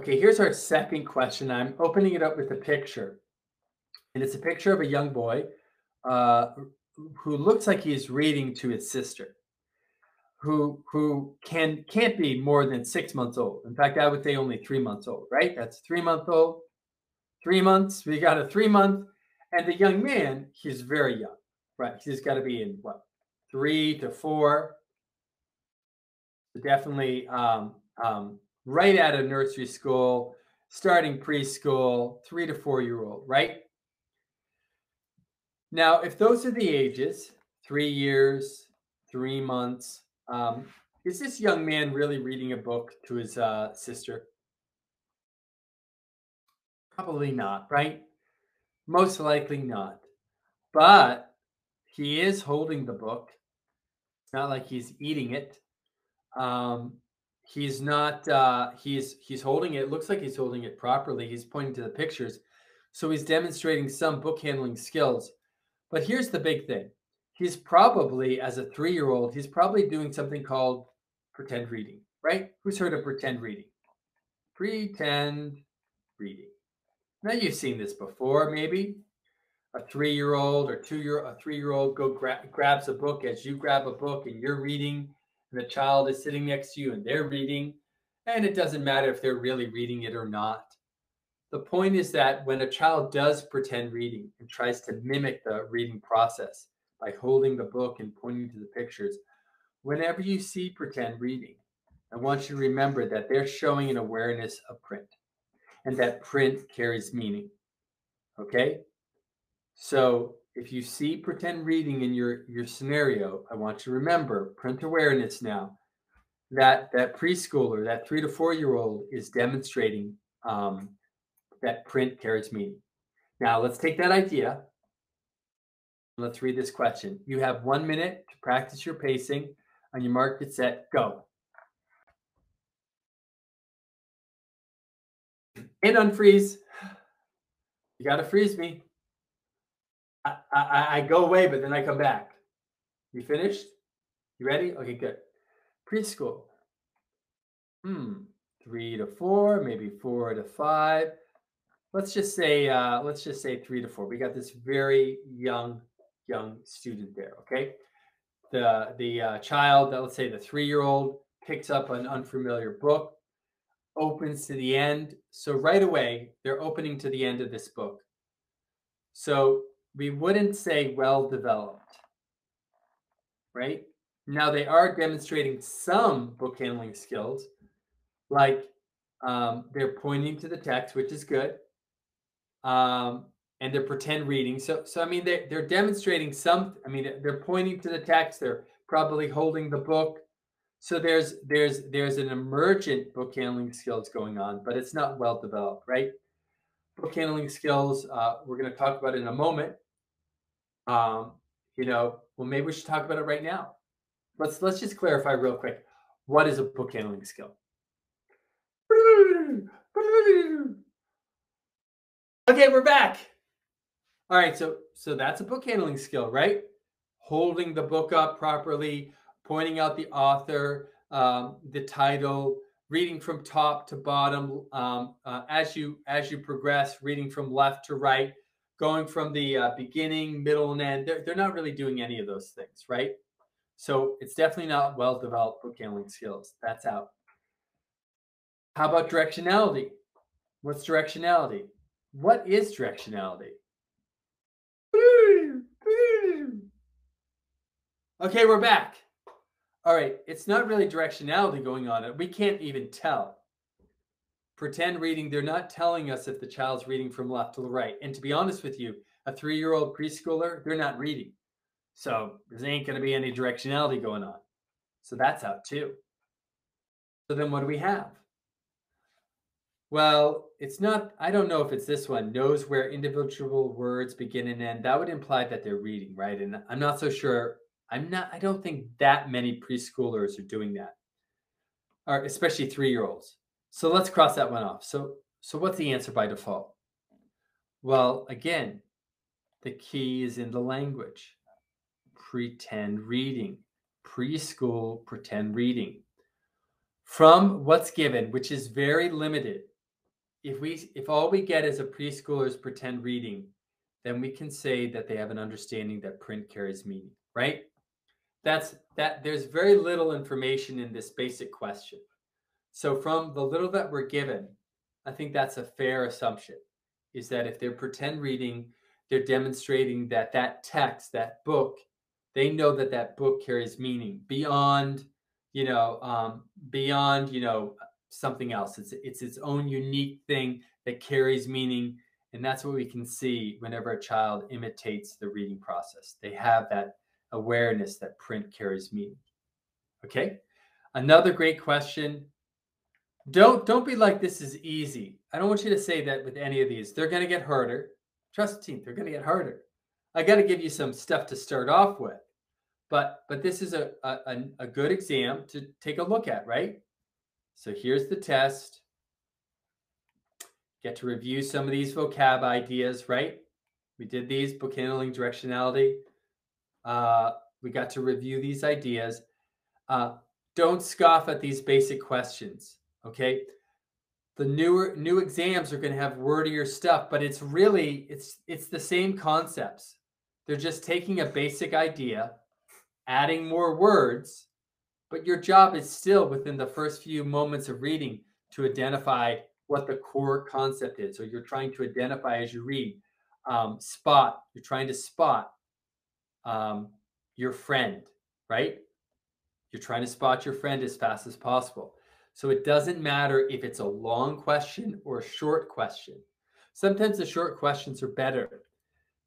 Okay, here's our second question. I'm opening it up with a picture. And it's a picture of a young boy uh, who looks like he's reading to his sister, who who can can't be more than six months old. In fact, I would say only three months old, right? That's three month old. Three months. We got a three month, and the young man, he's very young, right? He's got to be in what three to four. Definitely um, um, right out of nursery school, starting preschool, three to four year old, right? Now, if those are the ages, three years, three months, um, is this young man really reading a book to his uh, sister? Probably not, right? Most likely not. But he is holding the book. It's not like he's eating it. Um, he's not. Uh, he's he's holding it. Looks like he's holding it properly. He's pointing to the pictures, so he's demonstrating some book handling skills. But here's the big thing: he's probably, as a three-year-old, he's probably doing something called pretend reading. Right? Who's heard of pretend reading? Pretend reading. Now you've seen this before, maybe. A three-year-old or two-year, a three-year-old go gra- grabs a book as you grab a book and you're reading, and the child is sitting next to you and they're reading, and it doesn't matter if they're really reading it or not. The point is that when a child does pretend reading and tries to mimic the reading process by holding the book and pointing to the pictures, whenever you see pretend reading, I want you to remember that they're showing an awareness of print and that print carries meaning. Okay? So if you see pretend reading in your, your scenario, I want you to remember print awareness now. That that preschooler, that three to four year old, is demonstrating um, that print carries meaning. Now let's take that idea. Let's read this question. You have one minute to practice your pacing. On your mark, get set, go. and unfreeze. You got to freeze me. I, I, go away, but then I come back. You finished? You ready? Okay, good. Preschool. Hmm. Three to four, maybe four to five. Let's just say, uh, let's just say three to four. We got this very young, young student there. Okay. The the uh, child, let's say the three year old, picks up an unfamiliar book opens to the end. So right away, they're opening to the end of this book. So we wouldn't say well developed, right? Now they are demonstrating some book handling skills, like um, they're pointing to the text, which is good, um, and they're pretend reading. So, so I mean, they, they're demonstrating some. I mean, they're pointing to the text. They're probably holding the book. So there's there's there's an emergent book handling skills going on, but it's not well developed, right? Book handling skills uh, we're going to talk about in a moment. Um, you know, well maybe we should talk about it right now. Let's let's just clarify real quick. What is a book handling skill? Okay, we're back. All right, so so that's a book handling skill, right? Holding the book up properly, pointing out the author, um, the title, reading from top to bottom um, uh, as you as you progress, reading from left to right, going from the uh, beginning, middle, and end. They're, they're not really doing any of those things, right? So it's definitely not well developed book handling skills. That's out. How about directionality? What's directionality? What is directionality? Okay, we're back all right, it's not really directionality going on. We can't even tell. Pretend reading, they're not telling us if the child's reading from left to the right. And to be honest with you, a three year old preschooler, they're not reading. So there ain't going to be any directionality going on. So that's out too. So then what do we have? Well, it's not, I don't know if it's this one, knows where individual words begin and end. That would imply that they're reading, right? And I'm not so sure I'm not, I don't think that many preschoolers are doing that, or especially three year olds. So let's cross that one off. So, so what's the answer by default? Well, again, the key is in the language. Pretend reading, preschool pretend reading. From what's given, which is very limited, if we if all we get is a preschooler's pretend reading, then we can say that they have an understanding that print carries meaning, right? That's that there's very little information in this basic question. So from the little that we're given, I think that's a fair assumption is that if they're pretend reading, they're demonstrating that that text, that book, they know that that book carries meaning beyond, you know, um, beyond, you know, something else. It's it's its own unique thing that carries meaning, and that's what we can see whenever a child imitates the reading process. They have that awareness that print carries meaning. Okay, another great question. Don't don't be like this is easy. I don't want you to say that with any of these. They're going to get harder. Trust the team. They're going to get harder. I got to give you some stuff to start off with, but but this is a, a a good exam to take a look at, right? So here's the test. Get to review some of these vocab ideas, right? We did these book handling directionality. Uh, we got to review these ideas. Uh, don't scoff at these basic questions, okay? The newer new exams are going to have wordier stuff, but it's really it's it's the same concepts. They're just taking a basic idea, adding more words, but your job is still within the first few moments of reading to identify what the core concept is. So you're trying to identify as you read. Um, spot, you're trying to spot um, your friend, right? You're trying to spot your friend as fast as possible. So it doesn't matter if it's a long question or a short question. Sometimes the short questions are better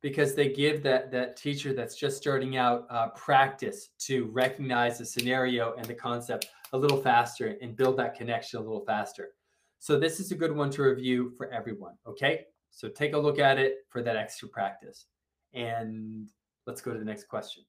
because they give that that teacher that's just starting out uh, practice to recognize the scenario and the concept a little faster and build that connection a little faster. So this is a good one to review for everyone. Okay, so take a look at it for that extra practice, and let's go to the next question.